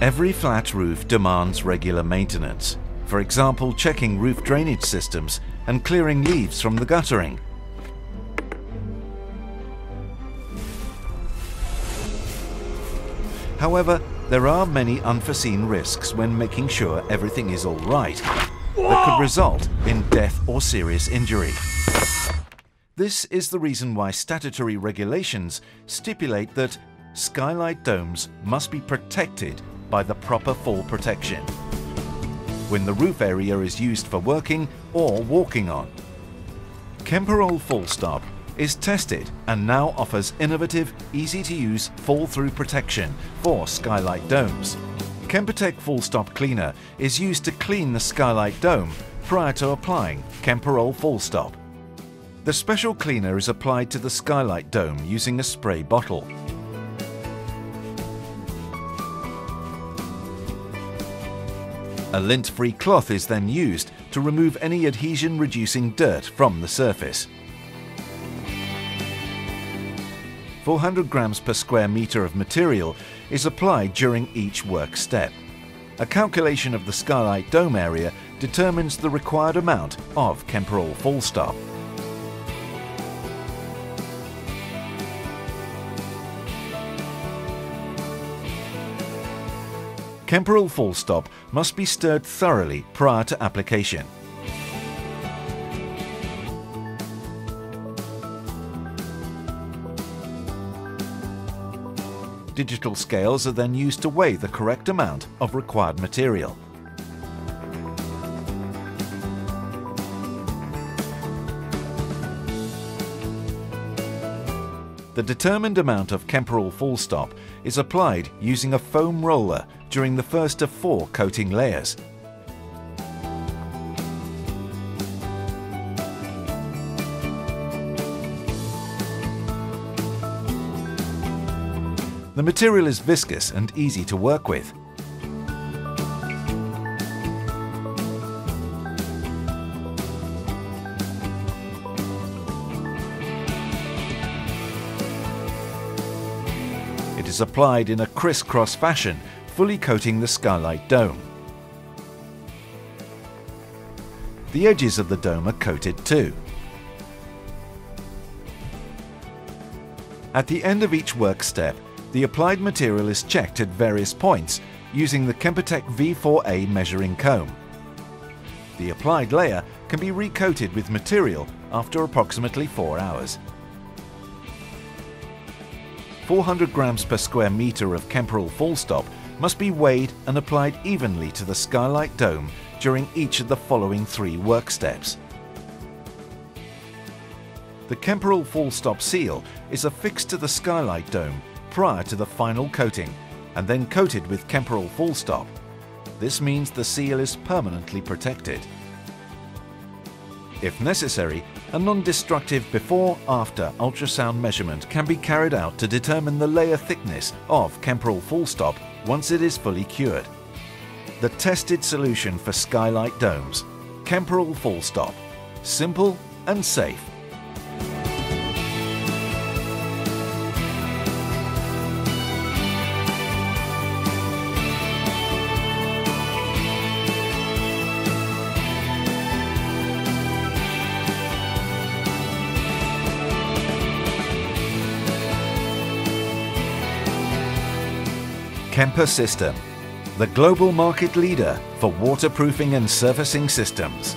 Every flat roof demands regular maintenance. For example, checking roof drainage systems and clearing leaves from the guttering. However, there are many unforeseen risks when making sure everything is all right that could result in death or serious injury. This is the reason why statutory regulations stipulate that skylight domes must be protected by the proper fall protection when the roof area is used for working or walking on. Kemperol Fall Stop is tested and now offers innovative, easy-to-use fall-through protection for skylight domes. Kempertec Fall Stop Cleaner is used to clean the skylight dome prior to applying Kemperol Fall Stop. The special cleaner is applied to the skylight dome using a spray bottle. A lint-free cloth is then used to remove any adhesion-reducing dirt from the surface. 400 grams per square meter of material is applied during each work step. A calculation of the skylight dome area determines the required amount of Kemperol Fall Stop. Kemperol Fall Stop must be stirred thoroughly prior to application. Digital scales are then used to weigh the correct amount of required material. The determined amount of Kemperol Fall Stop is applied using a foam roller during the first of four coating layers. The material is viscous and easy to work with. Is applied in a crisscross fashion, fully coating the skylight dome. The edges of the dome are coated too. At the end of each work step, the applied material is checked at various points using the Kempertec V4A measuring comb. The applied layer can be recoated with material after approximately 4 hours. 400 grams per square meter of Kemperol Fall Stop must be weighed and applied evenly to the skylight dome during each of the following three work steps. The Kemperol Fall Stop seal is affixed to the skylight dome prior to the final coating and then coated with Kemperol Fall Stop. This means the seal is permanently protected. If necessary, a non-destructive before-after ultrasound measurement can be carried out to determine the layer thickness of Kemperol Fall Stop once it is fully cured. The tested solution for skylight domes, Kemperol Fall Stop. Simple and safe. Kemper System, the global market leader for waterproofing and surfacing systems.